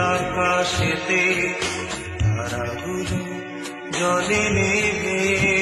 আকাশেতে তারাগুলো জলে নেবে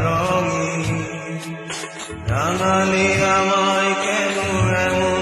রঙে রাঙালে আমায় কেন এমন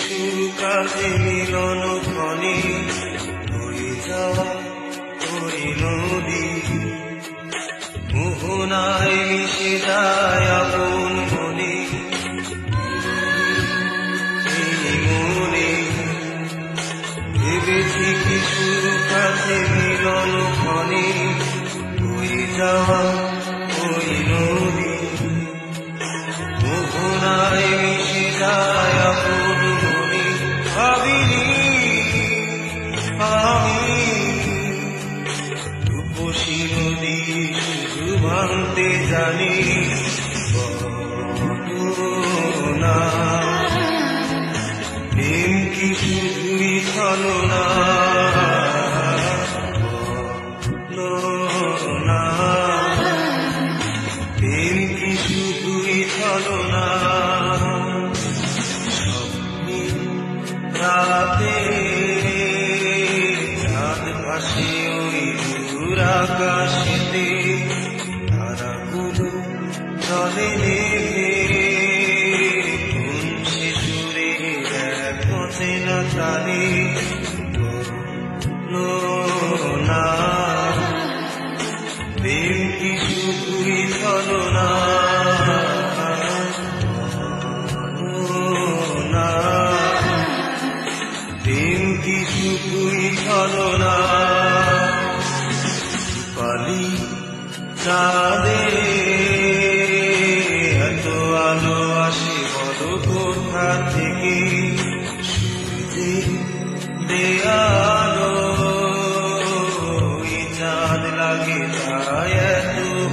কিশোর কাজে মিলন ধনে হয়ে যাওয়া ওই নদী মোহনায় মিশে যায় শুধু ভাঙতে বলো না। প্রেম কি শুধুই বলো না প্রেম কি শুধুই ছলনা পালি চাঁদে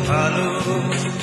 Hallelujah.